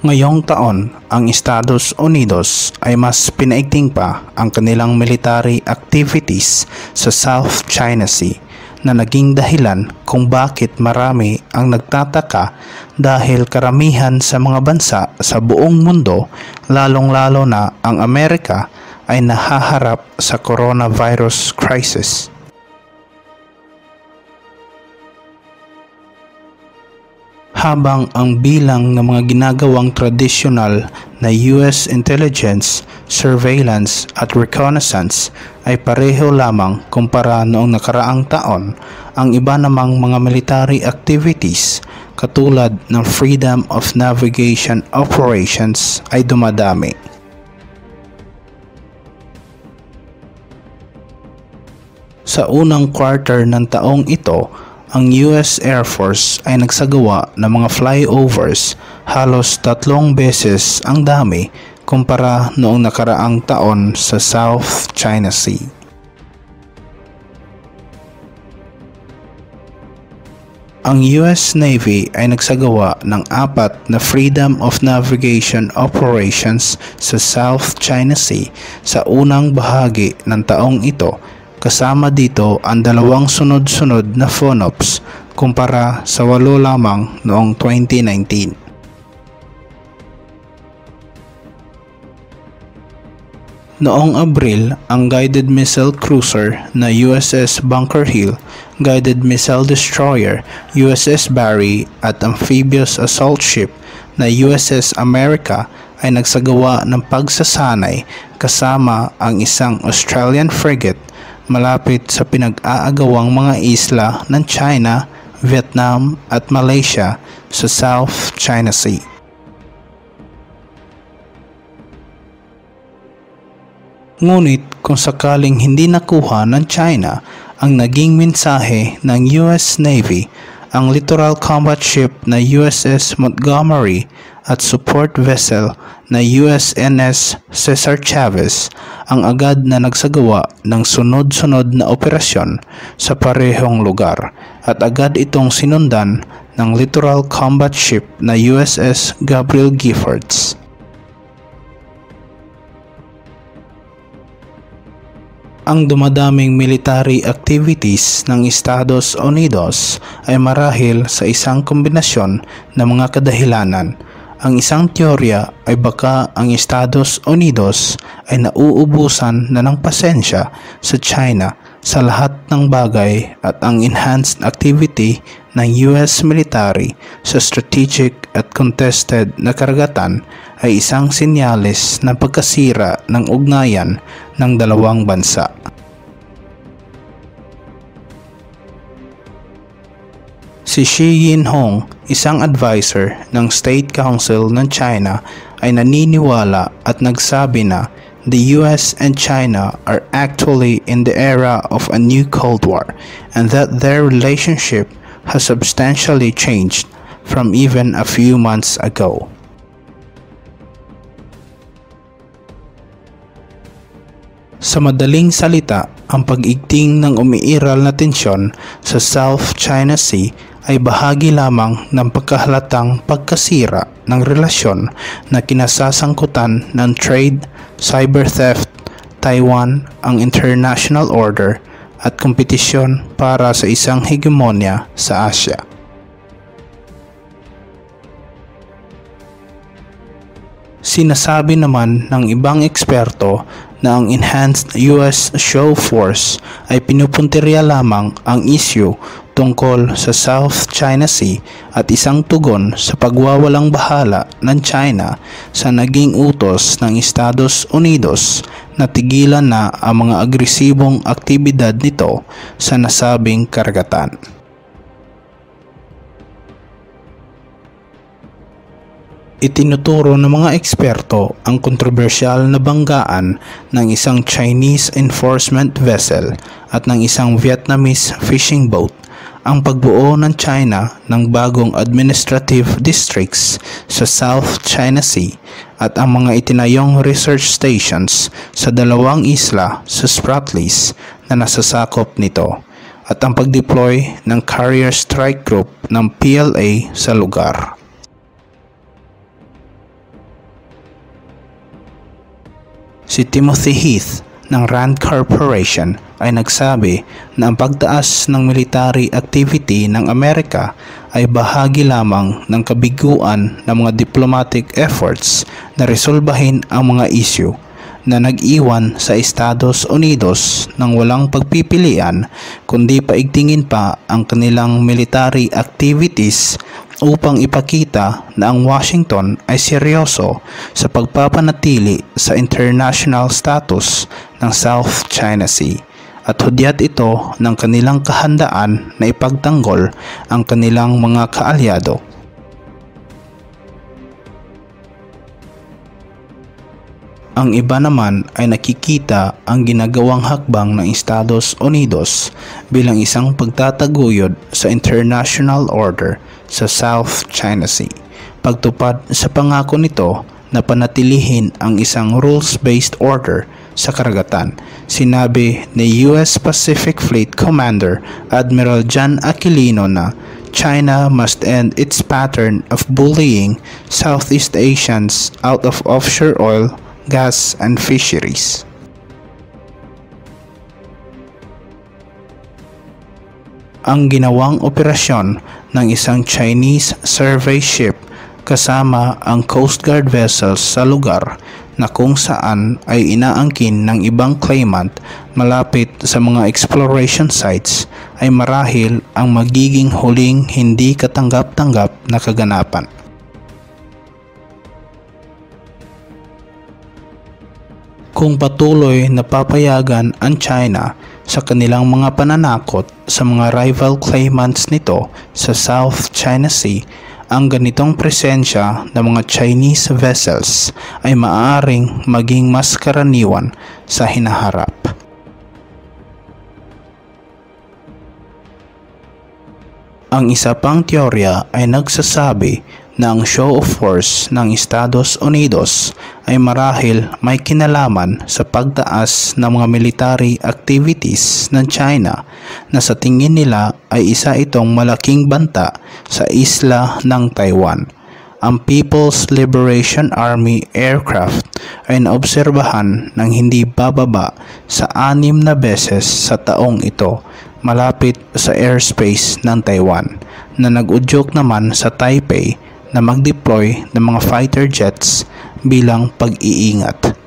Ngayong taon, ang Estados Unidos ay mas pinaigting pa ang kanilang military activities sa South China Sea na naging dahilan kung bakit marami ang nagtataka dahil karamihan sa mga bansa sa buong mundo, lalong-lalo na ang Amerika, ay nahaharap sa coronavirus crisis. Habang ang bilang ng mga ginagawang tradisyonal na US intelligence, surveillance at reconnaissance ay pareho lamang kumpara noong nakaraang taon, ang iba namang mga military activities katulad ng Freedom of Navigation Operations ay dumadami. Sa unang quarter ng taong ito, ang US Air Force ay nagsagawa ng mga flyovers halos tatlong beses ang dami kumpara noong nakaraang taon sa South China Sea. Ang US Navy ay nagsagawa ng apat na Freedom of Navigation Operations sa South China Sea sa unang bahagi ng taong ito Kasama dito ang dalawang sunod-sunod na FONOPS kumpara sa walo lamang noong 2019. Noong Abril, ang guided missile cruiser na USS Bunker Hill, guided missile destroyer USS Barry at amphibious assault ship na USS America ay nagsagawa ng pagsasanay kasama ang isang Australian frigate malapit sa pinag-aagawang mga isla ng China, Vietnam at Malaysia sa South China Sea. Ngunit kung sakaling hindi nakuha ng China ang naging mensahe ng US Navy, ang littoral combat ship na USS Montgomery at support vessel na USNS Cesar Chavez ang agad na nagsagawa ng sunod-sunod na operasyon sa parehong lugar at agad itong sinundan ng littoral combat ship na USS Gabriel Giffords. ang dumadaming military activities ng Estados Unidos ay marahil sa isang kombinasyon ng mga kadahilanan ang isang teorya ay baka ang Estados Unidos ay nauubusan na ng pasensya sa China sa lahat ng bagay at ang enhanced activity ng US military sa strategic at contested na karagatan ay isang sinyalis ng pagkasira ng ugnayan ng dalawang bansa. Si Xi Jinping, isang advisor ng State Council ng China ay naniniwala at nagsabi na the US and China are actually in the era of a new Cold War and that their relationship has substantially changed from even a few months ago. Sa madaling salita, ang pag-igting ng umiiral na tensyon sa South China Sea ay bahagi lamang ng pagkahalatang pagkasira ng relasyon na kinasasangkutan ng trade, cyber theft, Taiwan, ang international order at kompetisyon para sa isang hegemonya sa Asya. Sinasabi naman ng ibang eksperto na ang enhanced US show force ay pinupuntirya lamang ang issue tungkol sa South China Sea at isang tugon sa pagwawalang bahala ng China sa naging utos ng Estados Unidos na tigilan na ang mga agresibong aktibidad nito sa nasabing karagatan. Itinuturo ng mga eksperto ang kontrobersyal na banggaan ng isang Chinese enforcement vessel at ng isang Vietnamese fishing boat ang pagbuo ng China ng bagong administrative districts sa South China Sea at ang mga itinayong research stations sa dalawang isla sa Spratlys na nasasakop nito at ang pagdeploy ng Carrier Strike Group ng PLA sa lugar. Si Timothy Heath ng Rand Corporation ay nagsabi na ang pagtaas ng military activity ng Amerika ay bahagi lamang ng kabiguan ng mga diplomatic efforts na resolbahin ang mga issue na nag-iwan sa Estados Unidos ng walang pagpipilian kundi paigtingin pa ang kanilang military activities upang ipakita na ang Washington ay seryoso sa pagpapanatili sa international status ng South China Sea at hudyat ito ng kanilang kahandaan na ipagtanggol ang kanilang mga kaalyado. Ang iba naman ay nakikita ang ginagawang hakbang ng Estados Unidos bilang isang pagtataguyod sa international order sa South China Sea. Pagtupad sa pangako nito na panatilihin ang isang rules-based order sa karagatan. Sinabi ni US Pacific Fleet Commander Admiral John Aquilino na China must end its pattern of bullying Southeast Asians out of offshore oil gas, and fisheries. Ang ginawang operasyon ng isang Chinese survey ship kasama ang Coast Guard vessels sa lugar na kung saan ay inaangkin ng ibang claimant malapit sa mga exploration sites ay marahil ang magiging huling hindi katanggap-tanggap na kaganapan. Kung patuloy na papayagan ang China sa kanilang mga pananakot sa mga rival claimants nito sa South China Sea, ang ganitong presensya ng mga Chinese vessels ay maaaring maging mas karaniwan sa hinaharap. Ang isa pang teorya ay nagsasabi na show of force ng Estados Unidos ay marahil may kinalaman sa pagtaas ng mga military activities ng China na sa tingin nila ay isa itong malaking banta sa isla ng Taiwan. Ang People's Liberation Army aircraft ay naobserbahan ng hindi bababa sa anim na beses sa taong ito malapit sa airspace ng Taiwan na nag-udyok naman sa Taipei na mag-deploy ng mga fighter jets bilang pag-iingat.